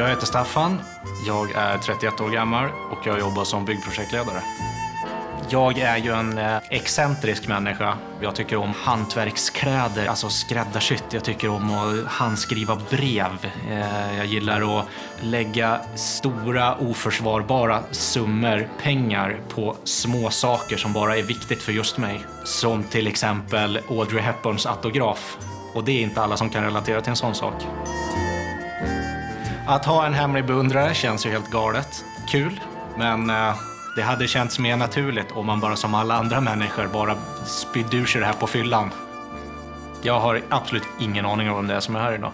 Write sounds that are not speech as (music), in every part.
Jag heter Staffan, jag är 31 år gammal och jag jobbar som byggprojektledare. Jag är ju en eh, excentrisk människa. Jag tycker om hantverkskläder, alltså skräddarsytt. Jag tycker om att handskriva brev. Eh, jag gillar att lägga stora oförsvarbara summor pengar på små saker som bara är viktigt för just mig. Som till exempel Audrey Hepburns autograf. Och det är inte alla som kan relatera till en sån sak. Att ha en hemlig beundrare känns ju helt galet. Kul, men eh, det hade känts mer naturligt om man bara som alla andra människor bara spydde ur sig det här på fyllan. Jag har absolut ingen aning om vem det är som är här idag.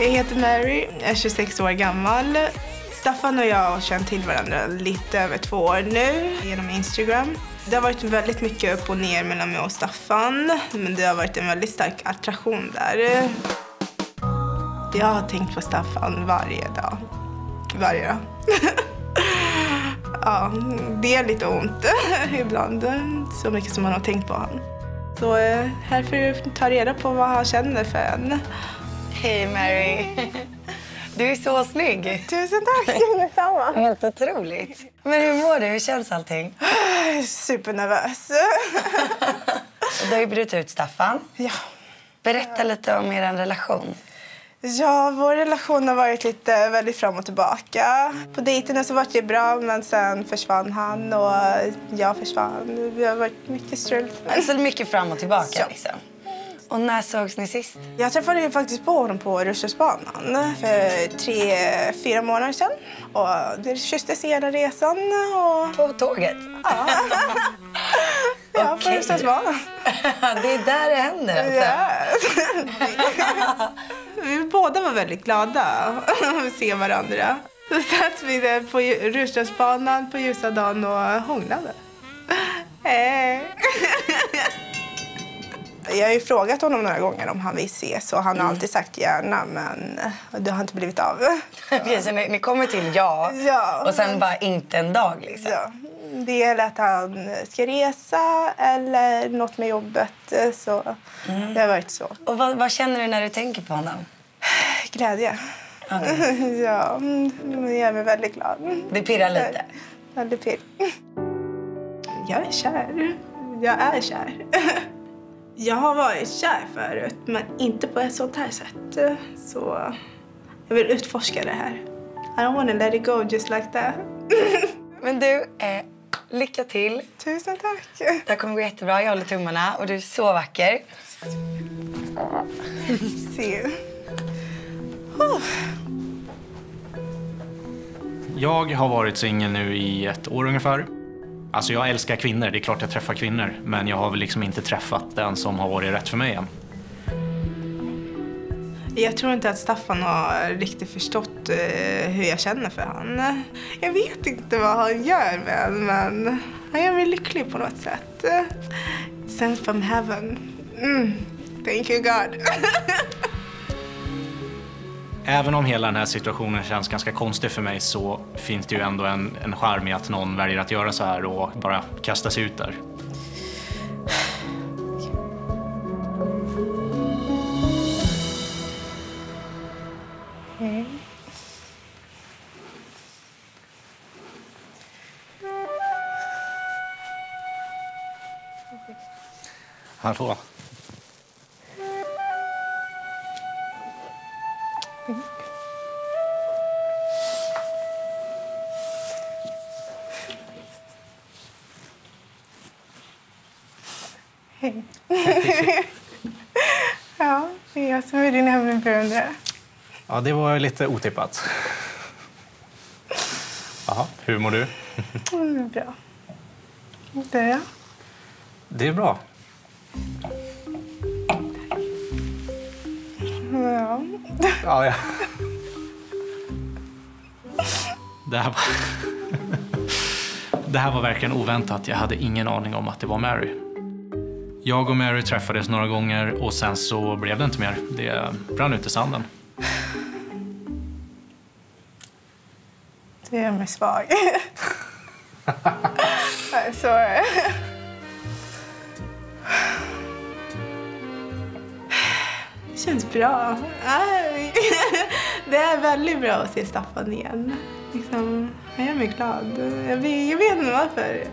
Jag heter Mary, är 26 år gammal. Staffan och jag har känt till varandra lite över två år nu genom Instagram. Det har varit väldigt mycket upp och ner mellan mig och Staffan, men det har varit en väldigt stark attraktion där. Jag har tänkt på Staffan varje dag. Varje dag. (laughs) ja, det är lite ont (laughs) ibland, så mycket som man har tänkt på honom. Så eh, här får du ta reda på vad han känner för en. Hej Mary. Du är så snygg. Tusen tack! (laughs) Detsamma. Helt otroligt. Men hur mår du? Hur känns allting? Supernervös. (laughs) Du har ju brutit ut Staffan. ja. Berätta lite om er relation. ja, vår relation har varit lite väldigt fram och tillbaka. På dejterna så var det bra, men sen försvann han och jag försvann. Vi har varit mycket strul. Alltså mycket fram och tillbaka Ja. liksom. Och när sågs ni sist? Jag träffade ju faktiskt på honom på Roslagsbanan för tre, fyra månader sedan. Och det kysstes hela resan. Och... På tåget? Ja, (laughs) ja på. Roslagsbanan. (laughs) det är där det händer alltså. Ja. (laughs) vi båda var väldigt glada att se varandra. Så satt vi där på Roslagsbanan på ljusa dagen och hånglade. Jag har ju frågat honom några gånger om han vill ses och han har alltid sagt gärna men det har inte blivit av. (laughs) Så ni, ni kommer till ja, Ja. och sen bara inte en dag liksom? Ja. Det gäller att han ska resa eller något med jobbet. Så det har varit så. Och vad, vad känner du när du tänker på honom? Glädje. Ja, det- (laughs) Ja, mm, jag är väldigt glad. Det pirrar lite. Väldigt pirr. Jag är kär. Jag är kär. (laughs) Jag har varit kär förut, men inte på ett sånt här sätt. Så jag vill utforska det här. I don't wanna let it go just like that. (laughs) Men du, eh, lycka till. Tusen tack. Det här kommer gå jättebra. Jag håller tummarna. Och du är så vacker. (laughs) See you. Jag har varit singel nu i ett år ungefär. Alltså jag älskar kvinnor, det är klart jag träffar kvinnor. Men jag har väl liksom inte träffat den som har varit rätt för mig än. Jag tror inte att Staffan har riktigt förstått eh, hur jag känner för han. Jag vet inte vad han gör med en, men han gör mig lycklig på något sätt. Sent from heaven. Mm. Thank you God. (laughs) Även om hela den här situationen känns ganska konstig för mig så finns det ju ändå en, en charm i att någon väljer att göra så här och bara kasta sig ut där. Hallå? (laughs) ja, det är jag som är din hemliga beundrare. Ja, det var lite otippat. Jaha, hur mår du? Mm, bra. Det är jag. Det är bra. Ja. Ja, ja. Det här, var... (laughs) det här var verkligen oväntat. Jag hade ingen aning om att det var Mary. Jag och Mary träffades några gånger och sen så blev det inte mer. Det brann ut i sanden. Det gör mig svag. (laughs) Så är det. Det känns bra. Det är väldigt bra att se Staffan igen. Liksom, han gör mig glad. Jag vet, jag vet inte varför.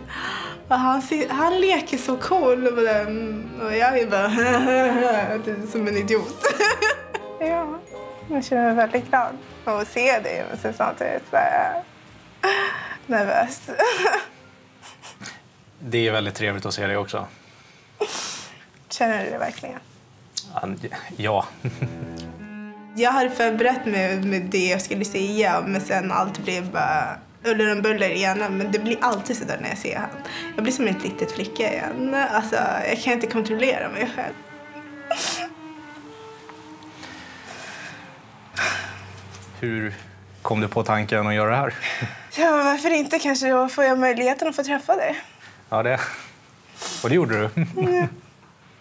Han, ser, han leker så cool på den och jag är bara (laughs) som en idiot. (laughs) Ja, jag känner mig väldigt glad av att se dig men sen samtidigt så är jag nervös. Det är väldigt trevligt att se dig också. Känner du det verkligen? Ja. Jag hade förberett mig med det jag skulle säga men sen allt blev bara uller och buller igen. Men det blir alltid så där när jag ser honom. Jag blir som en litet flicka igen. Alltså, jag kan inte kontrollera mig själv. Hur kom du på tanken att göra det här? Ja, varför inte? Kanske då får jag möjligheten att få träffa dig. Ja, det... Och det gjorde du?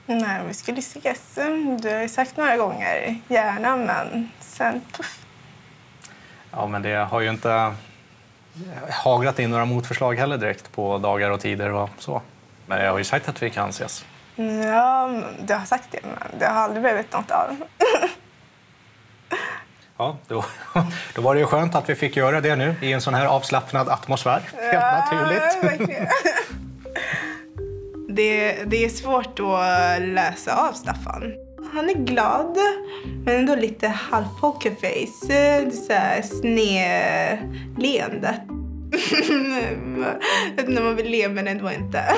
Nej, vi skulle ses. Du har ju sagt några gånger, gärna, men sen puff. Ja, men det har ju inte haglat in några motförslag heller direkt på dagar och tider och så. Men jag har ju sagt att vi kan ses. Ja, du har sagt det, men det har aldrig blivit något av. Ja, då, (laughs) då var det ju skönt att vi fick göra det nu i en sån här avslappnad atmosfär. Helt ja, naturligt. (laughs) Det, det är svårt att läsa av Staffan. Han är glad, men ändå lite halv pokerface. Sned-leende. (laughs) När man vill le, men ändå inte.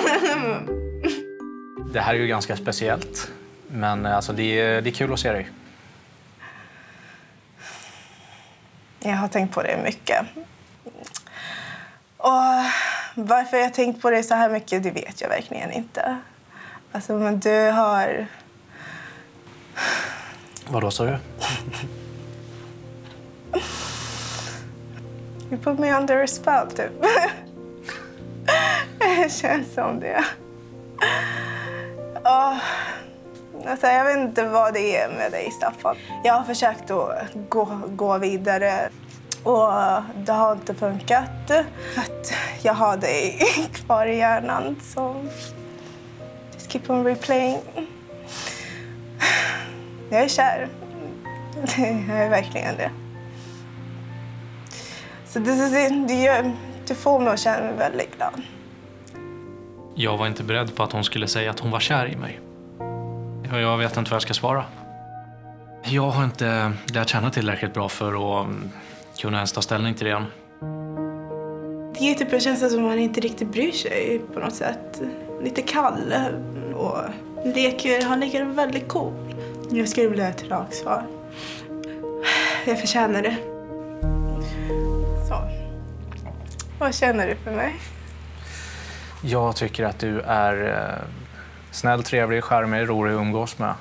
det här är ju ganska speciellt, men alltså, det, är, det är kul att se dig. Jag har tänkt på det mycket. Och varför jag tänkt på det så här mycket, det vet jag verkligen inte. Alltså, men du har... Vad då sa du? (laughs) You put me under a spell, typ. (laughs) det känns som det. Oh. alltså, jag vet inte vad det är med dig, Staffan. Jag har försökt att gå, gå vidare och det har inte funkat. För att jag har dig (laughs) kvar i hjärnan. Så just keep on replaying. Jag är kär. (laughs) Jag är verkligen det. Så det, det, det, gör, det får mig att känna mig väldigt glad. Jag var inte beredd på att hon skulle säga att hon var kär i mig. Jag vet inte vad jag ska svara. Jag har inte lärt känna tillräckligt bra för att kunna ens ta ställning till det än. Det ger typ en känsla som att man inte riktigt bryr sig på något sätt. Lite kall och leker, han leker väldigt cool. Jag skulle vilja ha ett rakt svar. Jag förtjänar det. Vad känner du för mig? Jag tycker att du är eh, snäll, trevlig, charmig, rolig att umgås med.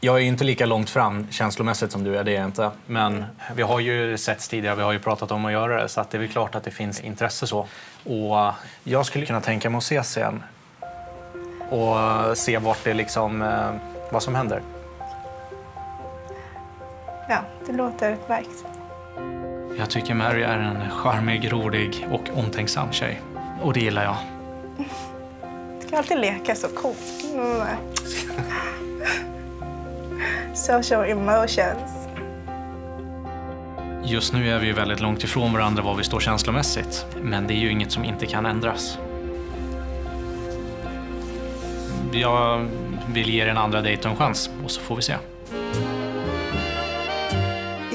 Jag är inte lika långt fram känslomässigt som du är, det är inte. Men vi har ju setts tidigare, vi har ju pratat om att göra det, så att det är väl klart att det finns intresse så. Och jag skulle kunna tänka mig att ses igen och se vart det liksom, eh, vad som händer. Ja, det låter utmärkt. Jag tycker Mary är en charmig, rolig och omtänksam tjej. Och det gillar jag. Du ska alltid leka så cool. Mm. social emotions. Just nu är vi väldigt långt ifrån varandra var vi står känslomässigt. Men det är ju inget som inte kan ändras. Jag vill ge en andra dejt en chans och så får vi se.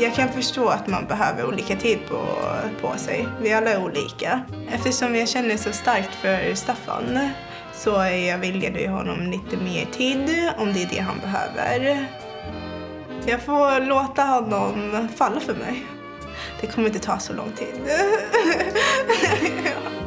Jag kan förstå att man behöver olika tid på, på sig. Vi alla är olika. Eftersom jag känner så starkt för Staffan så är jag villig att ge honom lite mer tid om det är det han behöver. Jag får låta honom falla för mig. Det kommer inte ta så lång tid. (laughs)